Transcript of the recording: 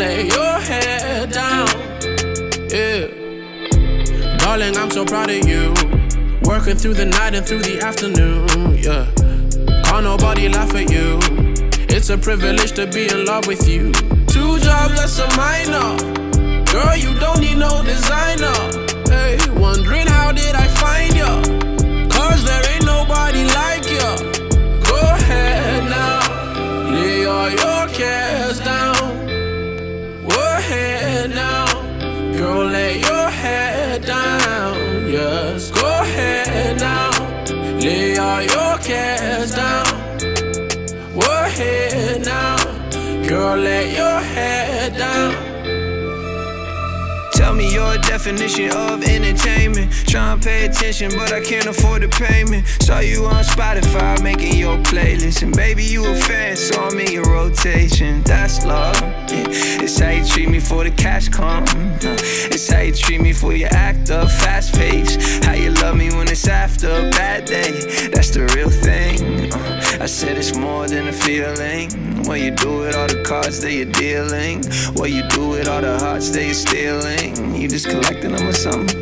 lay your head down. Yeah. Darling, I'm so proud of you. Working through the night and through the afternoon. Yeah. Can't nobody laugh at you. It's a privilege to be in love with you. Two jobs, that's a minor. Girl, you don't need no designer. Girl, lay your head down. Yes, go ahead now, lay all your cares down. Go ahead now, girl, lay your head down. Tell me your definition of entertainment. Try and pay attention, but I can't afford the payment. Saw you on Spotify making your playlist. And baby, you a fan, so I'm in your rotation. That's love. Yeah. It's how you treat me for the cash come. It's how you treat me for your act up, fast pace. How you love me when it's after a bad day. Said it's more than a feeling. When you do it, all the cards that you're dealing. What you do with all the hearts that you're stealing. You just collecting them or something.